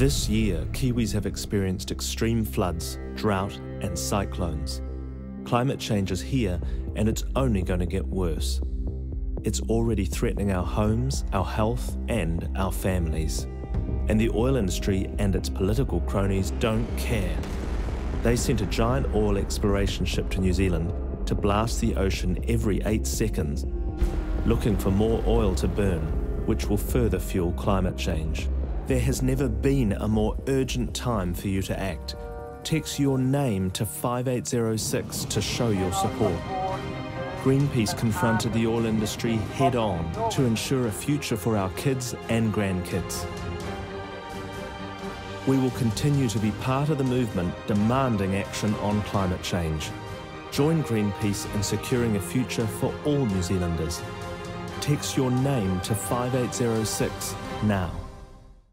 This year, Kiwis have experienced extreme floods, drought, and cyclones. Climate change is here, and it's only going to get worse. It's already threatening our homes, our health, and our families. And the oil industry and its political cronies don't care. They sent a giant oil exploration ship to New Zealand to blast the ocean every eight seconds, looking for more oil to burn, which will further fuel climate change. There has never been a more urgent time for you to act. Text your name to 5806 to show your support. Greenpeace confronted the oil industry head on to ensure a future for our kids and grandkids. We will continue to be part of the movement demanding action on climate change. Join Greenpeace in securing a future for all New Zealanders. Text your name to 5806 now.